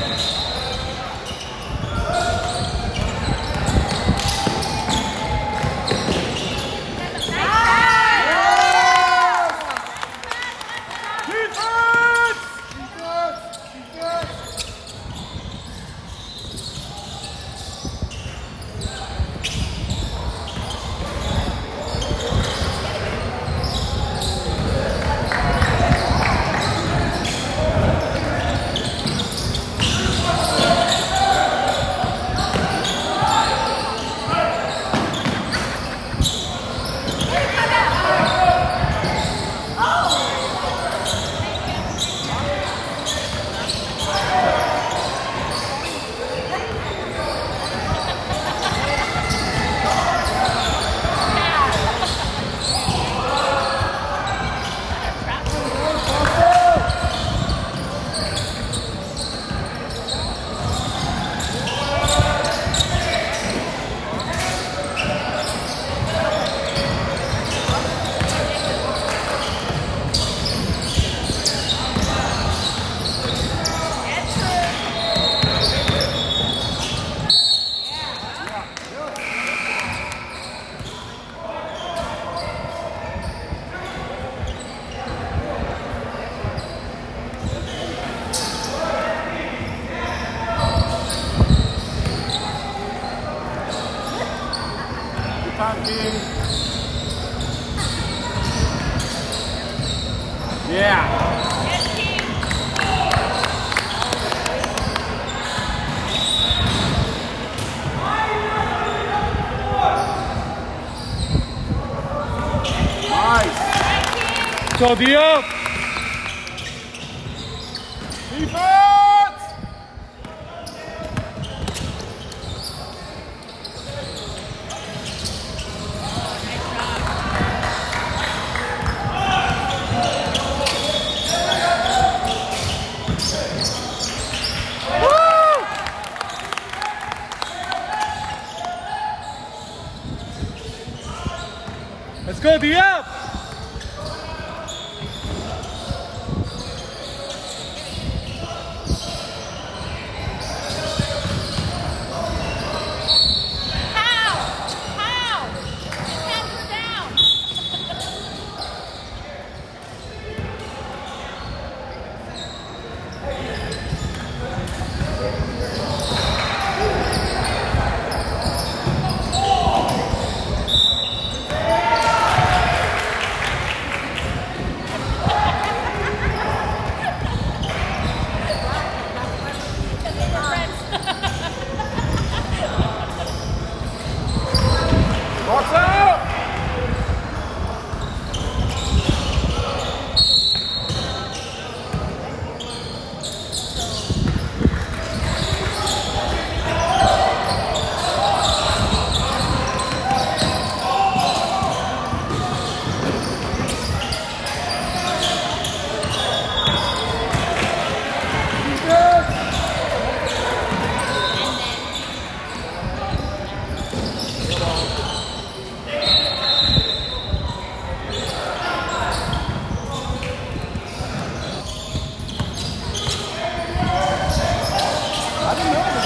that? Defense!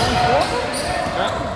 Então, tá em fogo? É.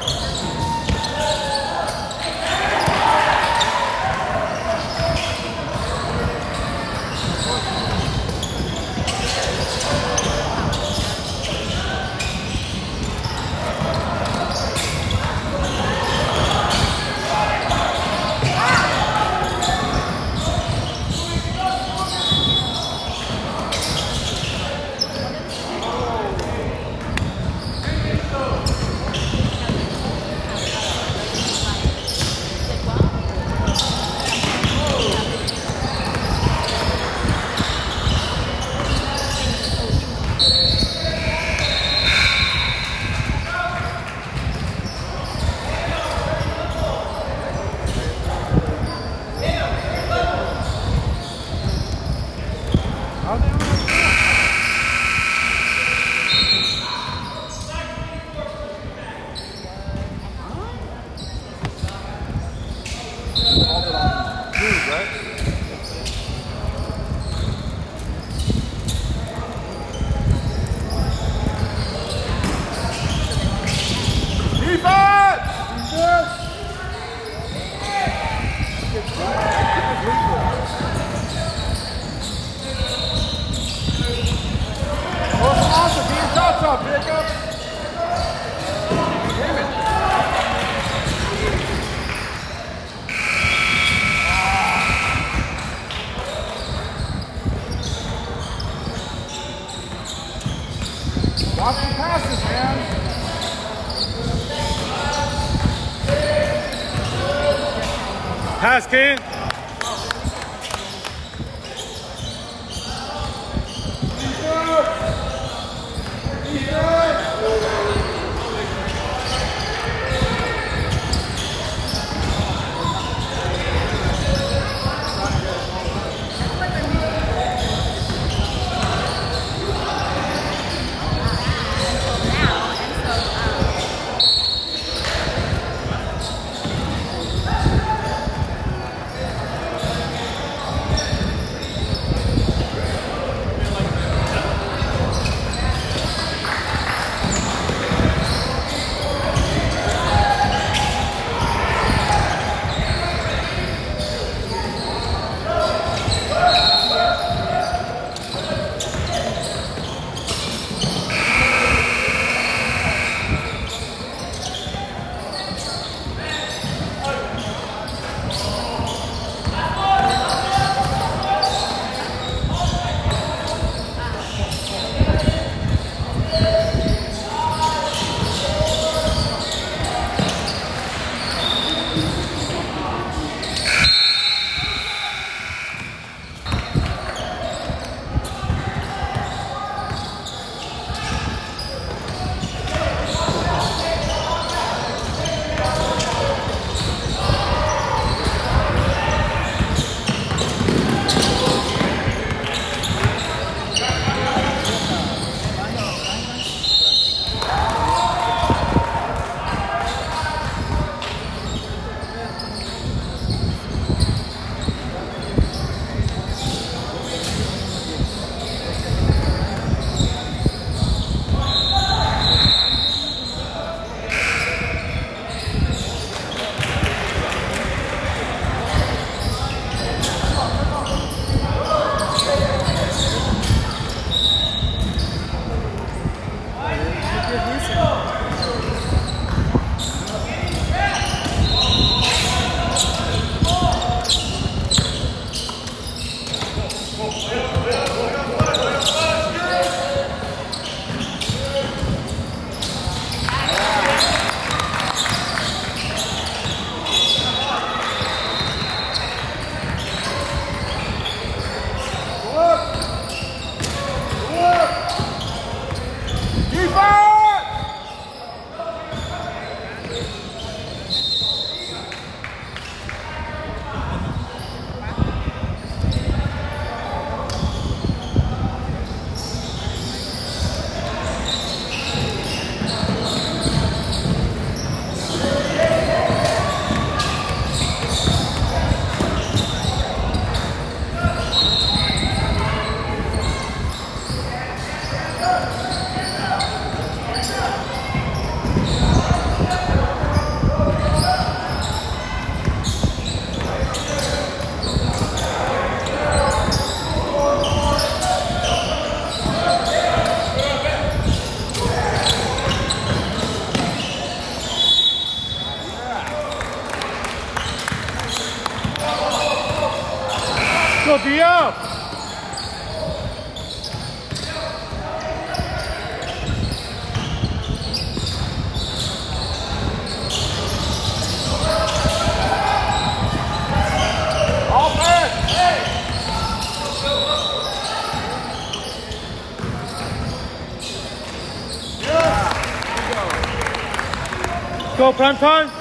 prime time.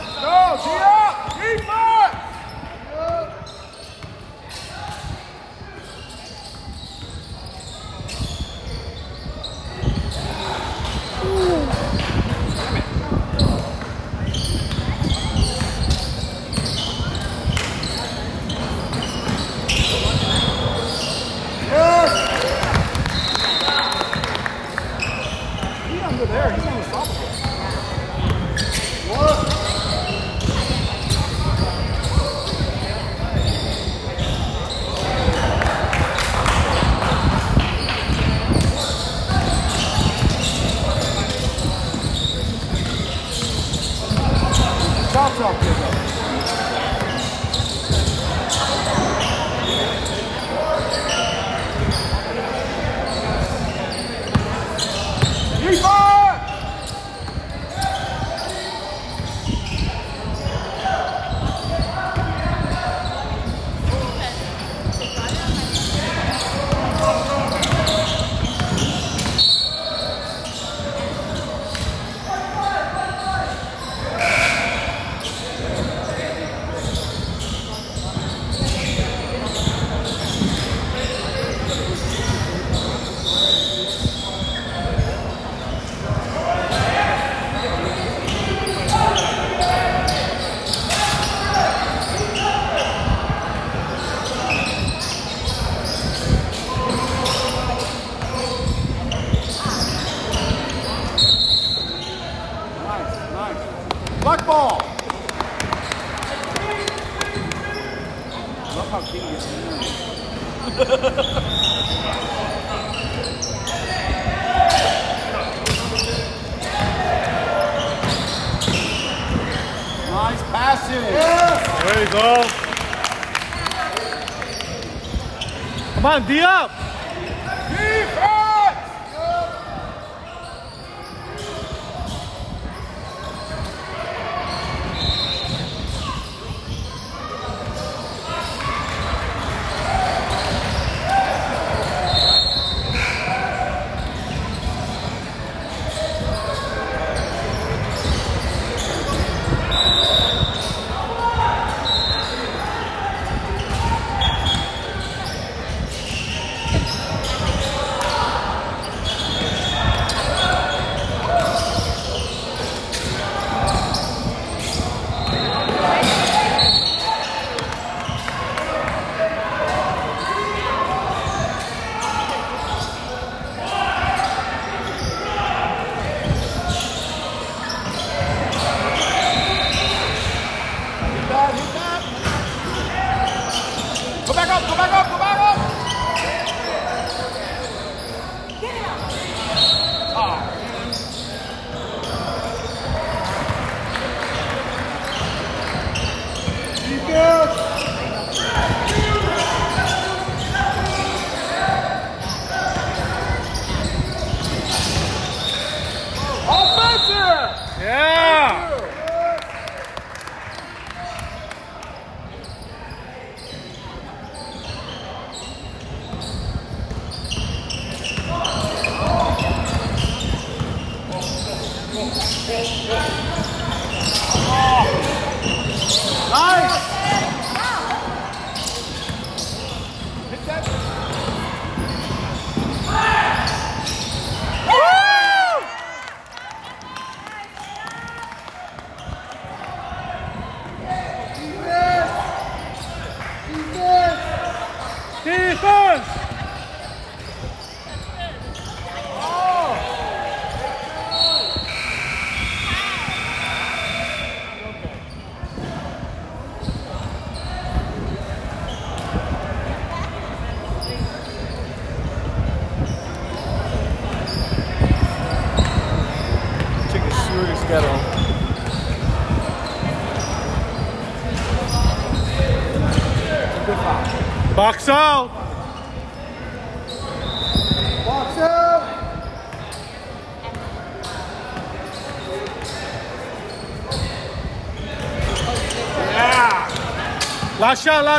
Diop.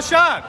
Sasha!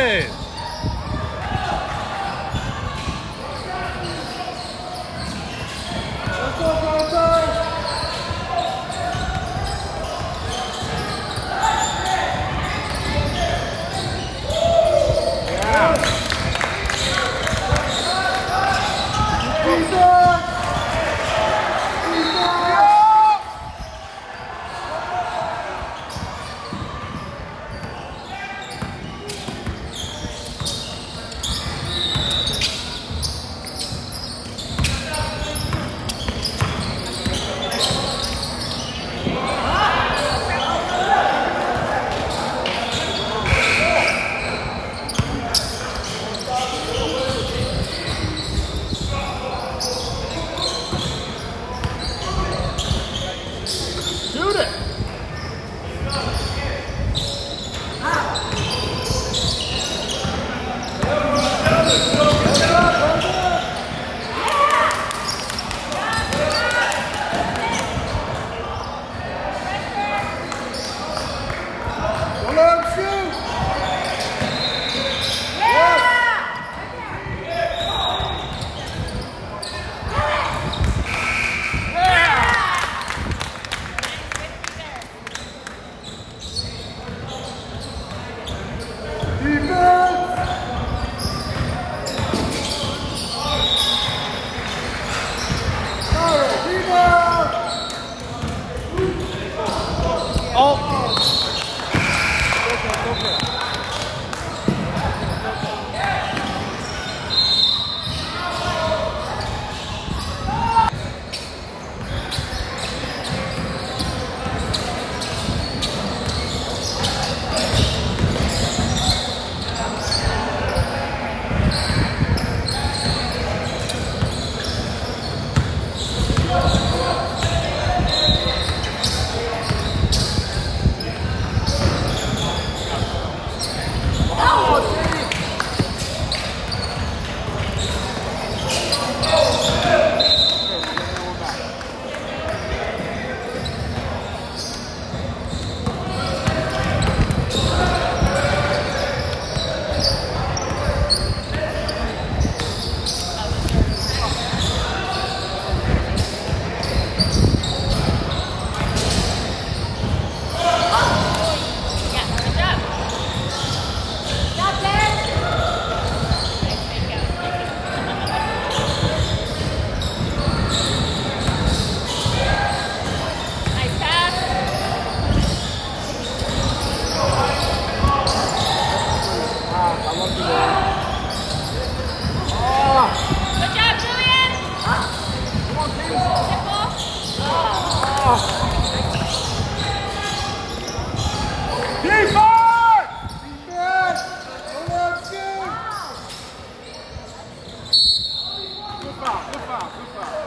Don't good foul.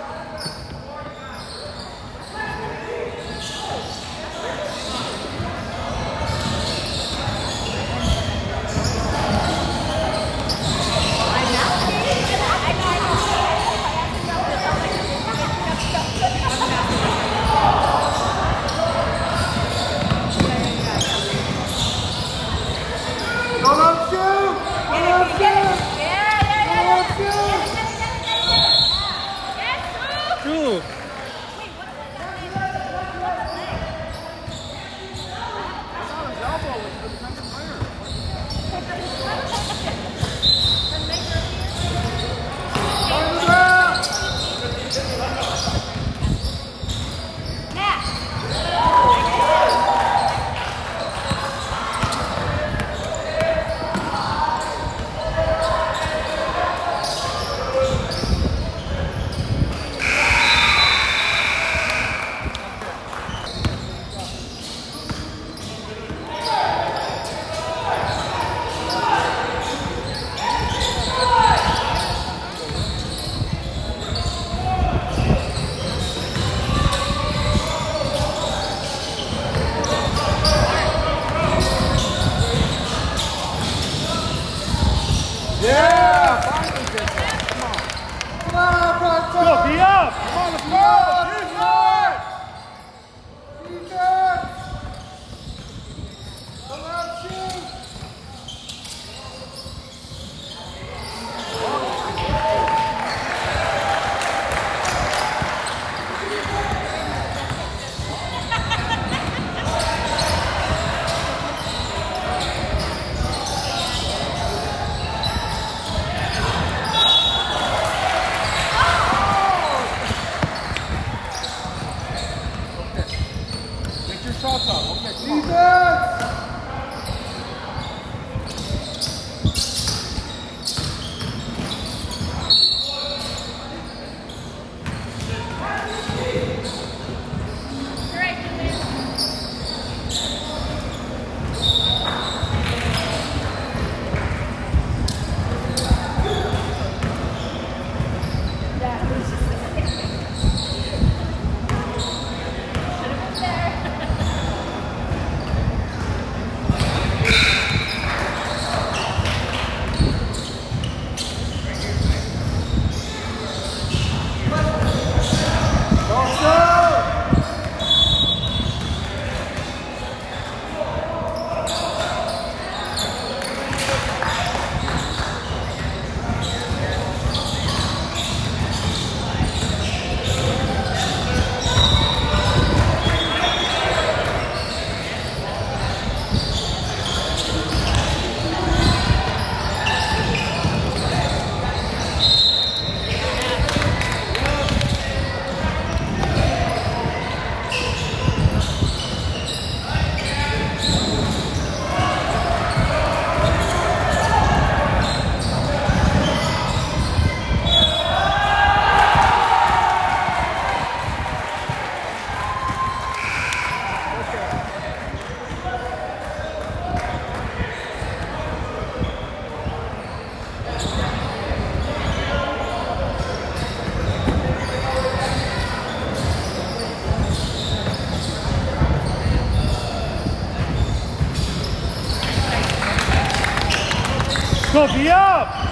Look!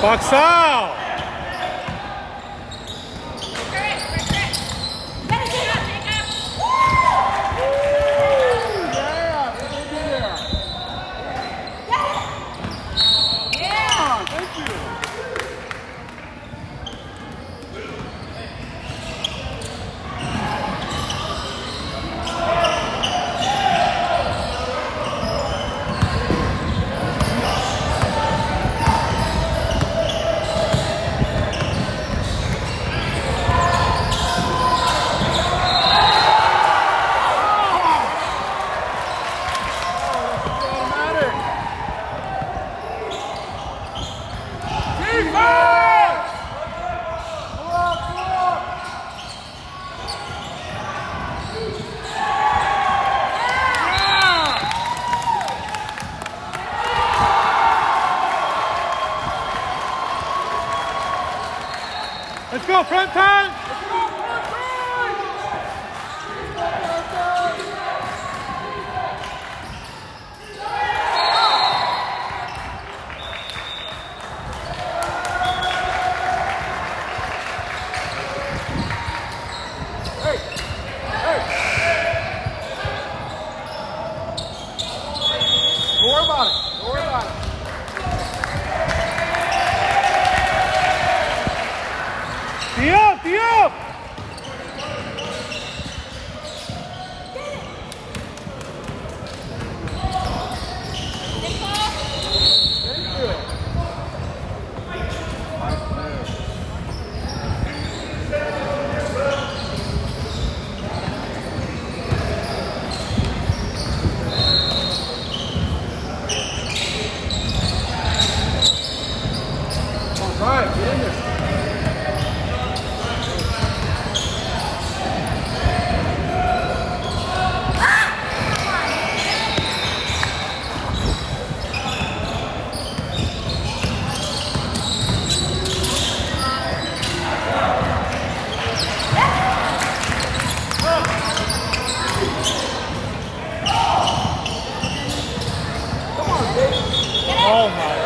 Box out! Oh my.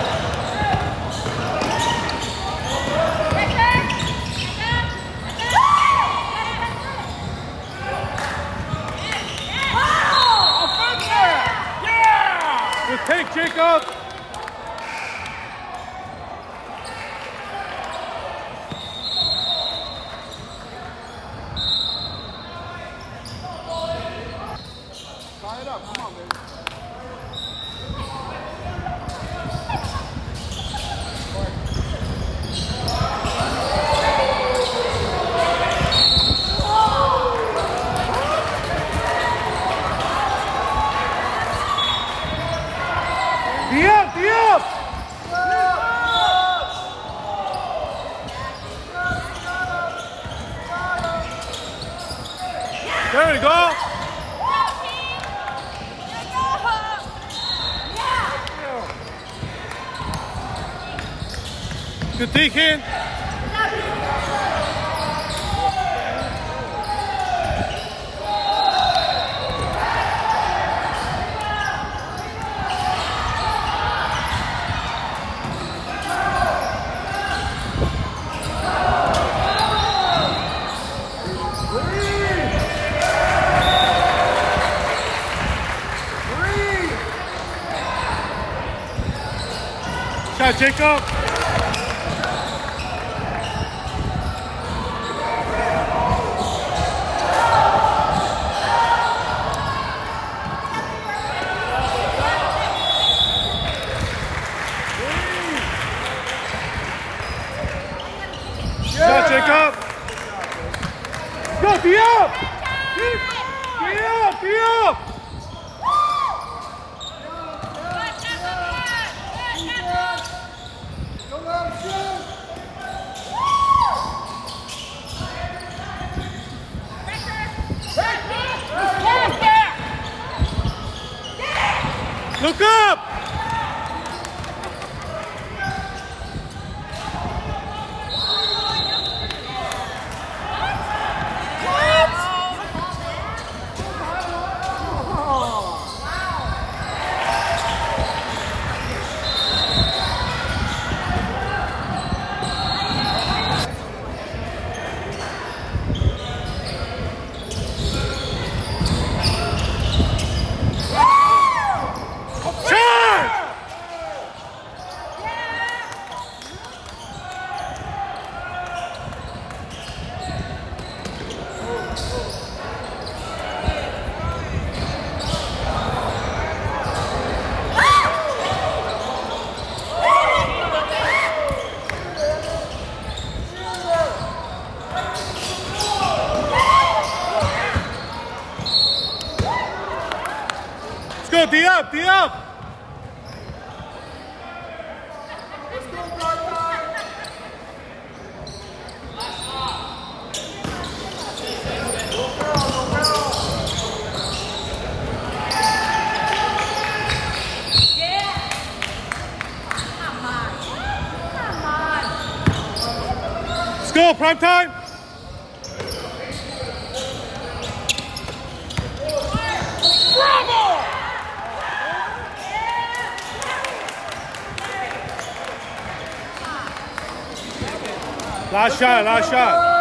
Jacob. Tiap. Last shot, last shot.